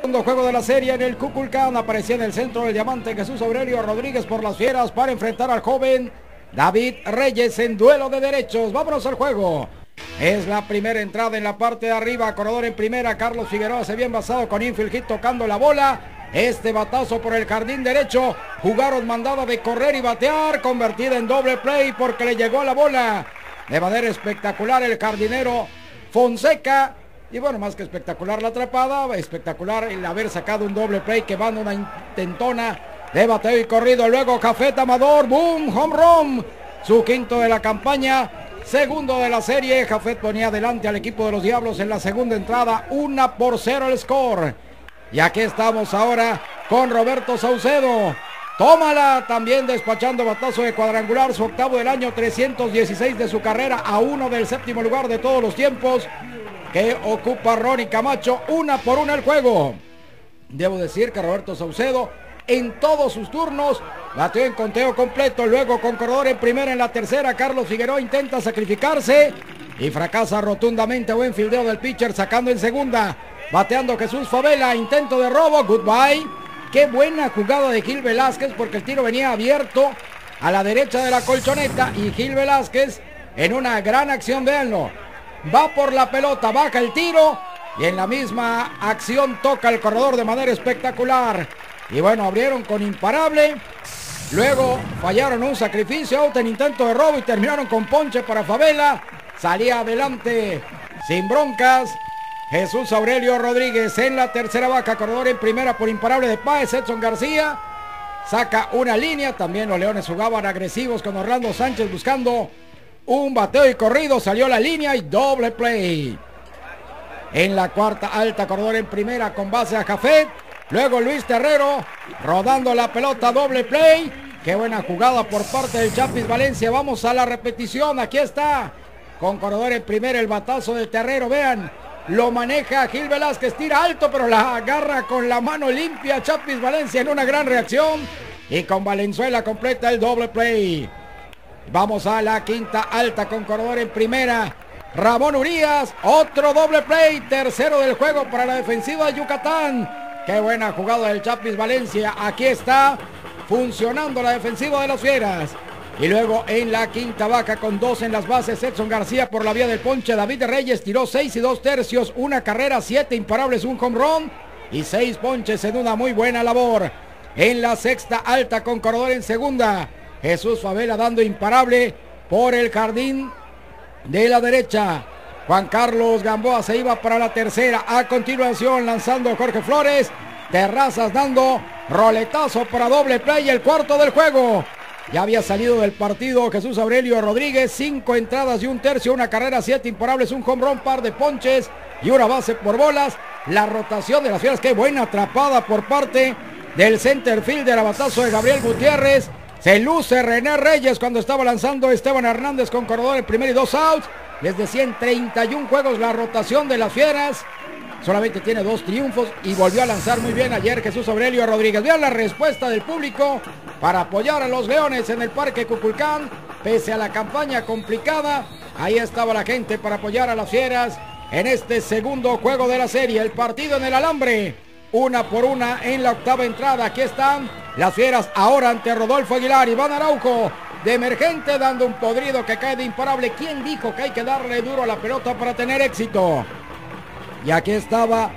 Segundo juego de la serie en el Cuculcán aparecía en el centro del diamante Jesús Aurelio Rodríguez por las fieras para enfrentar al joven David Reyes en duelo de derechos. Vámonos al juego. Es la primera entrada en la parte de arriba. Corredor en primera. Carlos Figueroa se bien basado con infield hit tocando la bola. Este batazo por el jardín derecho. Jugaron mandada de correr y batear. Convertida en doble play porque le llegó a la bola. De manera espectacular el jardinero Fonseca. Y bueno, más que espectacular la atrapada, espectacular el haber sacado un doble play que van una intentona de bateo y corrido. Luego Café Amador, boom, home run. Su quinto de la campaña, segundo de la serie. Jafet ponía adelante al equipo de los Diablos en la segunda entrada, una por cero el score. Y aquí estamos ahora con Roberto Saucedo. Tómala, también despachando batazo de cuadrangular, su octavo del año, 316 de su carrera, a uno del séptimo lugar de todos los tiempos que ocupa Ronnie Camacho, una por una el juego. Debo decir que Roberto Saucedo en todos sus turnos bateó en conteo completo, luego con corredor en primera, en la tercera, Carlos Figueroa intenta sacrificarse y fracasa rotundamente buen fildeo del pitcher sacando en segunda, bateando Jesús Favela, intento de robo, goodbye. Qué buena jugada de Gil Velázquez porque el tiro venía abierto a la derecha de la colchoneta y Gil Velázquez en una gran acción, véanlo va por la pelota, baja el tiro y en la misma acción toca el corredor de manera espectacular. Y bueno, abrieron con imparable. Luego fallaron un sacrificio, out en intento de robo y terminaron con ponche para Favela. Salía adelante sin broncas. Jesús Aurelio Rodríguez en la tercera vaca, corredor en primera por imparable de Páez, Edson García. Saca una línea, también los Leones jugaban agresivos con Orlando Sánchez buscando un bateo y corrido, salió la línea y doble play. En la cuarta alta, corredor en primera con base a Café. Luego Luis Terrero rodando la pelota, doble play. Qué buena jugada por parte del Chapis Valencia. Vamos a la repetición. Aquí está. Con corredor en primera el batazo del Terrero. Vean. Lo maneja Gil Velázquez. Tira alto pero la agarra con la mano limpia. Chapis Valencia en una gran reacción. Y con Valenzuela completa el doble play. Vamos a la quinta alta con corredor en primera. Ramón Urias, otro doble play, tercero del juego para la defensiva de Yucatán. Qué buena jugada del Chapis Valencia. Aquí está funcionando la defensiva de las Fieras. Y luego en la quinta vaca con dos en las bases, Edson García por la vía del ponche. David Reyes tiró seis y dos tercios, una carrera, siete imparables, un home run y seis ponches en una muy buena labor. En la sexta alta con corredor en segunda. Jesús Favela dando imparable por el jardín de la derecha. Juan Carlos Gamboa se iba para la tercera. A continuación lanzando Jorge Flores. Terrazas dando roletazo para doble play el cuarto del juego. Ya había salido del partido Jesús Aurelio Rodríguez. Cinco entradas y un tercio, una carrera, siete imparables, un home run, par de ponches y una base por bolas. La rotación de las fieras, qué buena atrapada por parte del center fielder, abatazo de Gabriel Gutiérrez. Se luce René Reyes cuando estaba lanzando Esteban Hernández con corredor en primer y dos outs. Les decía en 31 juegos la rotación de las fieras. Solamente tiene dos triunfos y volvió a lanzar muy bien ayer Jesús Aurelio Rodríguez. Vean la respuesta del público para apoyar a los Leones en el Parque Cuculcán. Pese a la campaña complicada, ahí estaba la gente para apoyar a las fieras en este segundo juego de la serie. El partido en el alambre. Una por una en la octava entrada. Aquí están las fieras ahora ante Rodolfo Aguilar. Iván Araujo de emergente dando un podrido que cae de imparable. ¿Quién dijo que hay que darle duro a la pelota para tener éxito? Y aquí estaba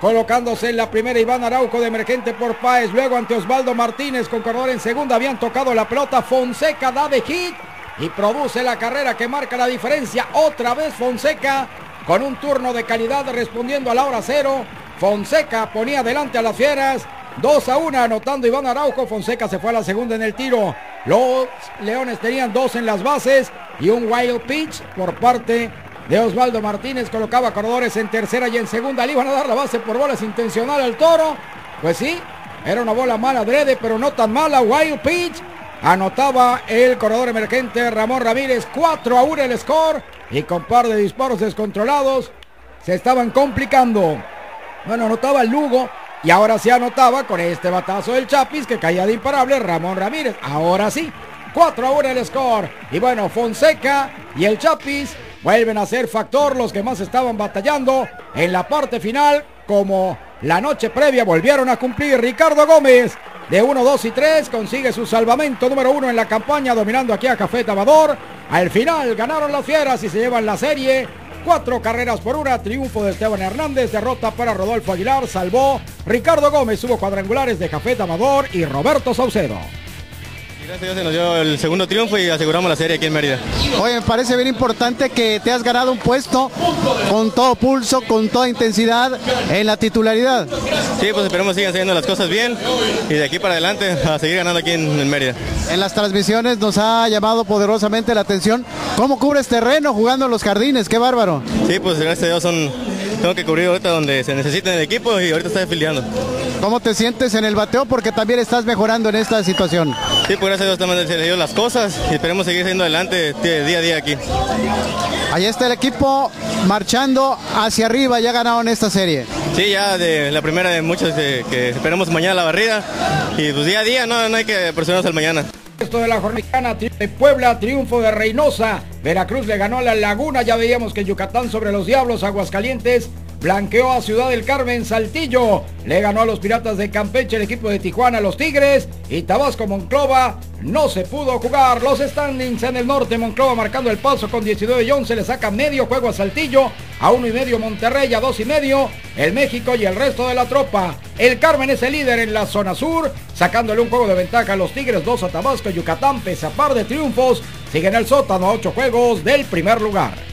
colocándose en la primera Iván Araujo de emergente por Páez. Luego ante Osvaldo Martínez con corredor en segunda. Habían tocado la pelota. Fonseca da de hit y produce la carrera que marca la diferencia. Otra vez Fonseca con un turno de calidad respondiendo a la hora cero. Fonseca ponía delante a las fieras. 2 a 1 anotando Iván Araujo. Fonseca se fue a la segunda en el tiro. Los Leones tenían dos en las bases y un wild pitch por parte de Osvaldo Martínez. Colocaba corredores en tercera y en segunda. Le iban a dar la base por bolas intencional al toro. Pues sí, era una bola mala adrede, pero no tan mala. Wild pitch. Anotaba el corredor emergente Ramón Ramírez. 4 a 1 el score. Y con par de disparos descontrolados se estaban complicando. Bueno, anotaba el Lugo. Y ahora se anotaba con este batazo del Chapis que caía de imparable Ramón Ramírez. Ahora sí, 4 a 1 el score. Y bueno, Fonseca y el Chapis vuelven a ser factor los que más estaban batallando en la parte final como La noche previa volvieron a cumplir Ricardo Gómez. De 1, 2 y 3 consigue su salvamento número 1 en la campaña, dominando aquí a Café Tabador. Al final ganaron las fieras y se llevan la serie. Cuatro carreras por una, triunfo de Esteban Hernández, derrota para Rodolfo Aguilar, salvó Ricardo Gómez, hubo cuadrangulares de Café Amador y Roberto Saucedo. Gracias a Dios se nos dio el segundo triunfo y aseguramos la serie aquí en Mérida. Oye, me parece bien importante que te has ganado un puesto con todo pulso, con toda intensidad en la titularidad. Sí, pues esperemos sigan haciendo las cosas bien y de aquí para adelante a seguir ganando aquí en, en Mérida. En las transmisiones nos ha llamado poderosamente la atención cómo cubres terreno jugando en los jardines, qué bárbaro. Sí, pues gracias a Dios son, tengo que cubrir ahorita donde se necesita en el equipo y ahorita estoy afiliando. ¿Cómo te sientes en el bateo? Porque también estás mejorando en esta situación. Sí, pues gracias a Dios también se las cosas y esperemos seguir siendo adelante día a día aquí. Ahí está el equipo marchando hacia arriba, ya ganaron esta serie. Sí, ya de la primera de muchas que, que esperemos mañana la barrida y pues día a día no, no hay que presionarnos al mañana. Esto de la jornada de Puebla, triunfo de Reynosa. Veracruz le ganó a la Laguna. Ya veíamos que Yucatán sobre los Diablos, Aguascalientes blanqueó a Ciudad del Carmen, Saltillo, le ganó a los Piratas de Campeche el equipo de Tijuana, los Tigres y Tabasco Monclova no se pudo jugar. Los standings en el norte, Monclova marcando el paso con 19 y 11, le saca medio juego a Saltillo, a uno y medio Monterrey, a dos y medio el México y el resto de la tropa. El Carmen es el líder en la zona sur, sacándole un juego de ventaja a los Tigres, dos a Tabasco, Yucatán, pese a par de triunfos, siguen el sótano a ocho juegos del primer lugar.